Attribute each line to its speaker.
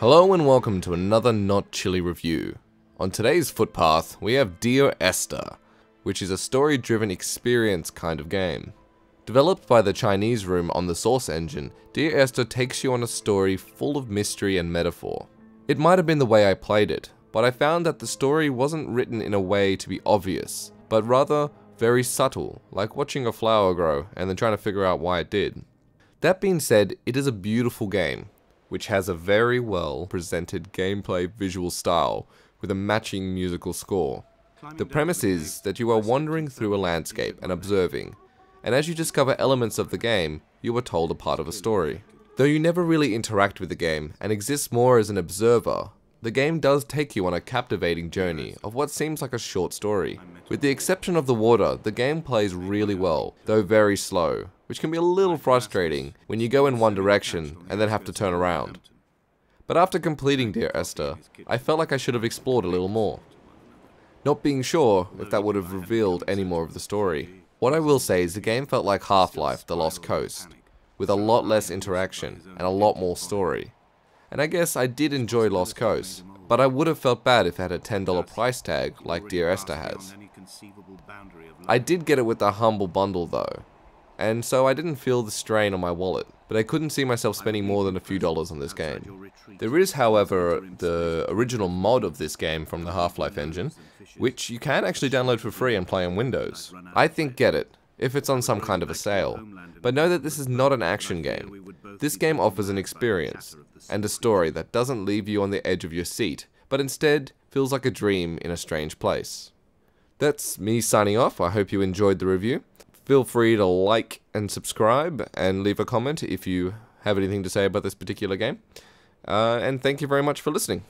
Speaker 1: Hello and welcome to another Not Chilli review. On today's footpath, we have Dear Esther, which is a story-driven experience kind of game. Developed by the Chinese room on the Source engine, Dear Esther takes you on a story full of mystery and metaphor. It might have been the way I played it, but I found that the story wasn't written in a way to be obvious, but rather very subtle, like watching a flower grow and then trying to figure out why it did. That being said, it is a beautiful game, which has a very well presented gameplay visual style with a matching musical score. The premise is that you are wandering through a landscape and observing, and as you discover elements of the game, you are told a part of a story. Though you never really interact with the game and exist more as an observer, the game does take you on a captivating journey of what seems like a short story. With the exception of the water, the game plays really well, though very slow, which can be a little frustrating when you go in one direction and then have to turn around. But after completing Dear Esther, I felt like I should have explored a little more. Not being sure if that would have revealed any more of the story. What I will say is the game felt like Half-Life The Lost Coast, with a lot less interaction and a lot more story. And I guess I did enjoy Lost Coast, but I would have felt bad if it had a $10 price tag like Dear Esther has. I did get it with the Humble Bundle though, and so I didn't feel the strain on my wallet, but I couldn't see myself spending more than a few dollars on this game. There is, however, the original mod of this game from the Half-Life engine, which you can actually download for free and play on Windows. I think get it, if it's on some kind of a sale. But know that this is not an action game. This game offers an experience, and a story that doesn't leave you on the edge of your seat, but instead feels like a dream in a strange place. That's me signing off, I hope you enjoyed the review. Feel free to like and subscribe, and leave a comment if you have anything to say about this particular game. Uh, and thank you very much for listening.